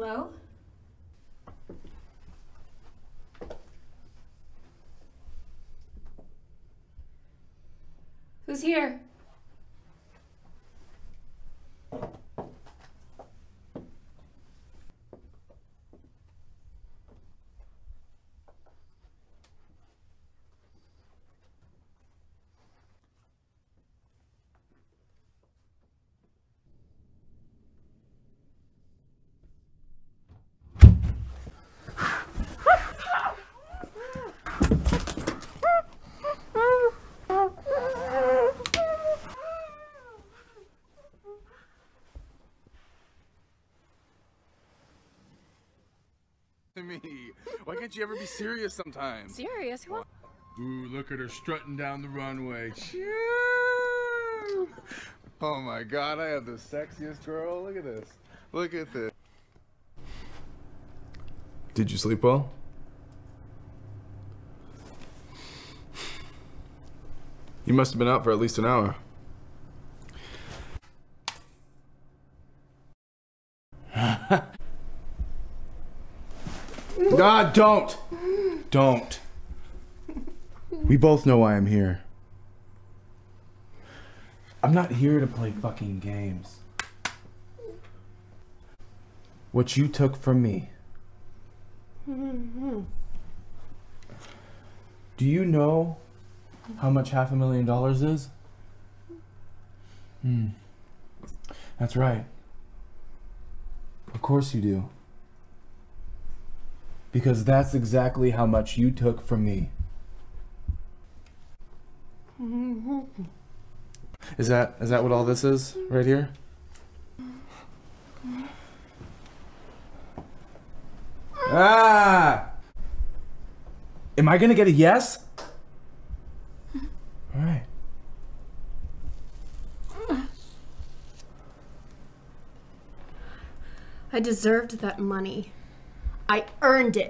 Hello? Who's here? to me. Why can't you ever be serious sometimes? Serious? Who? Ooh, look at her strutting down the runway. Oh my god, I have the sexiest girl. Look at this. Look at this. Did you sleep well? You must have been out for at least an hour. God, don't! Don't. We both know why I'm here. I'm not here to play fucking games. What you took from me. Do you know how much half a million dollars is? Hmm. That's right. Of course you do. Because that's exactly how much you took from me. Is that is that what all this is right here? Ah! Am I gonna get a yes? All right. I deserved that money. I earned it.